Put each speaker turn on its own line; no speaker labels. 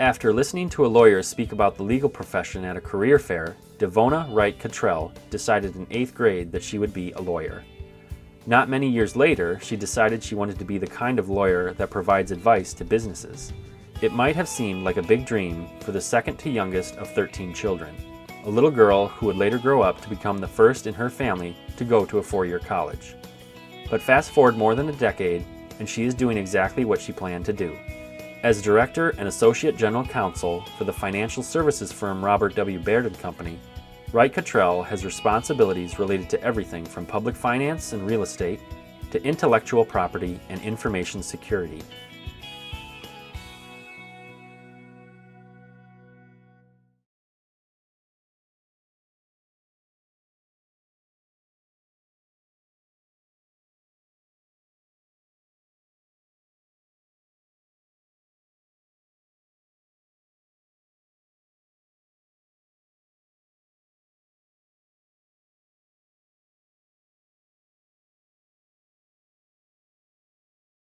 After listening to a lawyer speak about the legal profession at a career fair, DeVona Wright Cottrell decided in eighth grade that she would be a lawyer. Not many years later, she decided she wanted to be the kind of lawyer that provides advice to businesses. It might have seemed like a big dream for the second to youngest of 13 children, a little girl who would later grow up to become the first in her family to go to a four year college. But fast forward more than a decade, and she is doing exactly what she planned to do. As Director and Associate General Counsel for the financial services firm Robert W. Baird & Company, Wright Cottrell has responsibilities related to everything from public finance and real estate to intellectual property and information security.